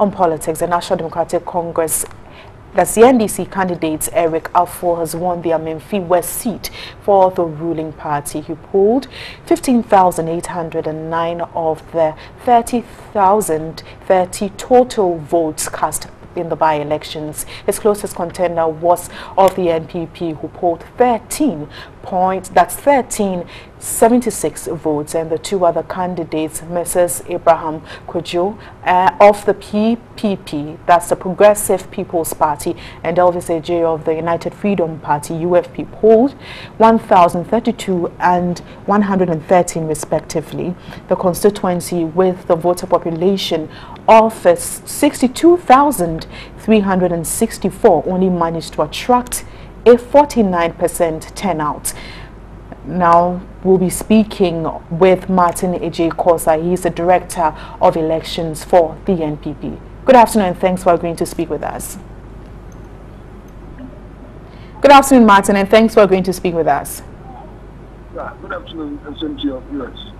on politics, the National Democratic Congress that's the NDC candidate Eric Afful has won the Amenfi West seat for the ruling party. He polled 15,809 of the 30,030 total votes cast in the by-elections. His closest contender was of the NPP who polled 13 points, that's 13 76 votes and the two other candidates, Mrs. Abraham Kojo uh, of the PPP, that's the Progressive People's Party, and Elvis AJ of the United Freedom Party, UFP, polled 1,032 and 113 respectively. The constituency with the voter population of 62,364 only managed to attract a 49% turnout. Now, we'll be speaking with Martin Ej Korsah. He's the Director of Elections for the NPP. Good afternoon and thanks for agreeing to speak with us. Good afternoon, Martin, and thanks for agreeing to speak with us. Yeah, good afternoon, and same to your viewers.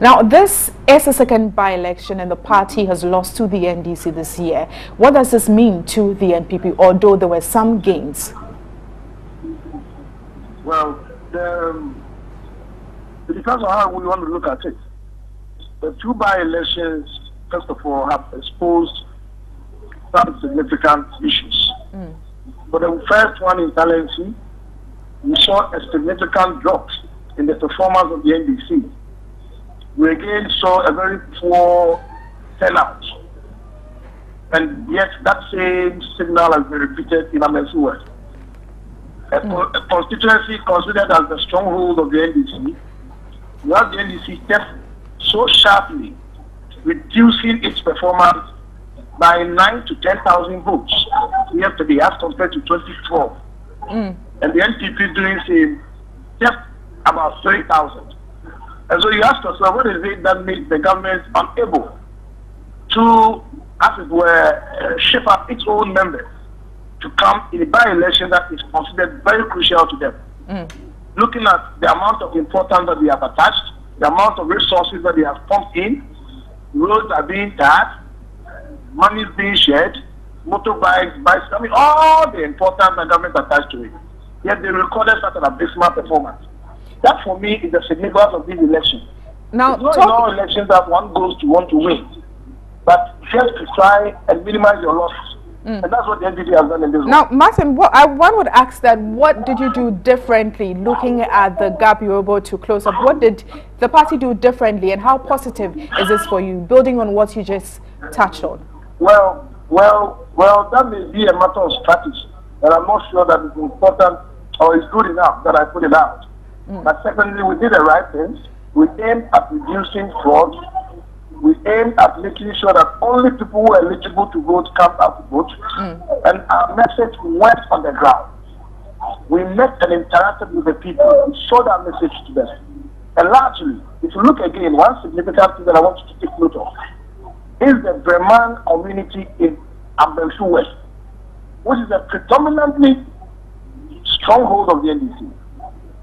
Now, this is a second by-election and the party has lost to the NDC this year. What does this mean to the NPP, although there were some gains? Well, the, um, it depends on how we want to look at it. The two by-elections, first of all, have exposed some significant issues. Mm. For the first one in Talensi, we saw a significant drop in the performance of the NDC. We again saw a very poor turnout. And yet that same signal has been repeated in West a, a constituency considered as the stronghold of the NDC, where the NDC stepped so sharply, reducing its performance by 9 to 10,000 votes yesterday as compared to 2012. Mm. And the NPP doing same, just about 3,000. And so you ask yourself, what is it that made the government unable to, as it were, uh, shape up its own members? To come in a by-election that is considered very crucial to them. Mm. Looking at the amount of importance that they have attached, the amount of resources that they have pumped in, roads are being tarred, money is being shared, motorbikes, bikes, I mean, all the importance the government attached to it. Yet they recorded such an abysmal performance. That for me is the significance of this election. Now, it's not in all elections that one goes to want to win, but just to try and minimize your losses. Mm. And that's what the NPP has done in this Now, one. Martin, what, I, one would ask that what did you do differently looking at the gap you were able to close up? What did the party do differently and how positive is this for you, building on what you just touched on? Well, well, well, that may be a matter of strategy, but I'm not sure that it's important or it's good enough that I put it out. Mm. But secondly, we did the right things. We aimed at reducing fraud we aim at making sure that only people who are eligible to vote come out to vote. Mm. And our message went on the ground. We met and interacted with the people and showed our message to them. And largely, if you look again, one significant thing that I want you to take note of is the Breman community in Amenfi West, which is a predominantly stronghold of the NDC.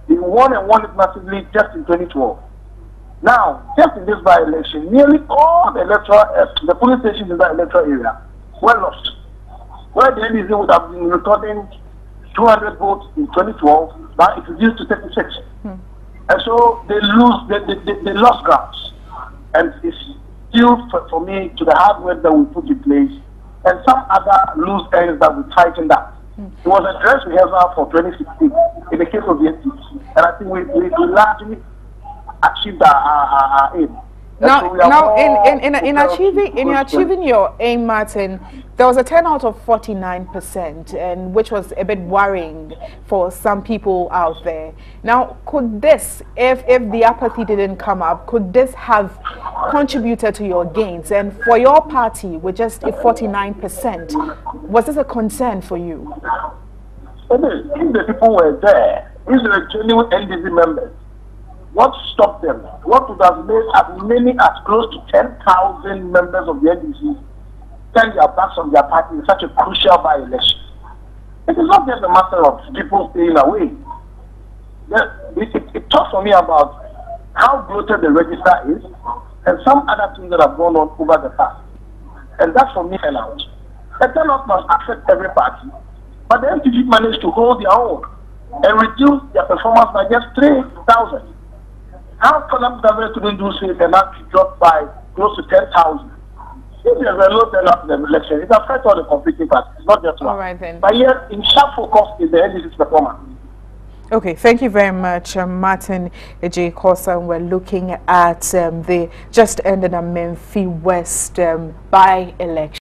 They won and won it massively just in 2012. Now, just in this by-election, nearly all the electoral, uh, the polling stations in that electoral area were lost. Where the NDC would have been recording 200 votes in 2012, now it reduced to 36. Hmm. And so they lose, they, they, they, they lost grounds. And it's due for, for, me to the hard work that we put in place and some other loose ends that we tightened up. Hmm. It was a dress rehearsal for 2016 in the case of the NDC. And I think we, we, we largely achieved our, uh, our, uh, our uh, aim. Now, so now in, in, in, in achieving in achieving your aim, Martin, there was a turnout of 49%, and which was a bit worrying for some people out there. Now, could this, if, if the apathy didn't come up, could this have contributed to your gains? And for your party, with just a 49%, was this a concern for you? If the people were there, if were genuine NDC members, what stopped them? What would have made as many as close to 10,000 members of the NDC turn their backs on their party in such a crucial by-election? It is not just a matter of people staying away. It, it, it talks for me about how bloated the register is and some other things that have gone on over the past. and that's for me out. The turnout must affect every party, but the NPP managed to hold their own and reduce their performance by just 3,000. How Column government couldn't do so and that dropped by close to 10,000? If there's a low turnout in the election, it affects all the competing parties, not just one. All right then. But yet, in sharp focus is the NDC's performance. Okay, thank you very much, um, Martin J. Korsah. We're looking at um, the just ended Amenfi West um, by-election.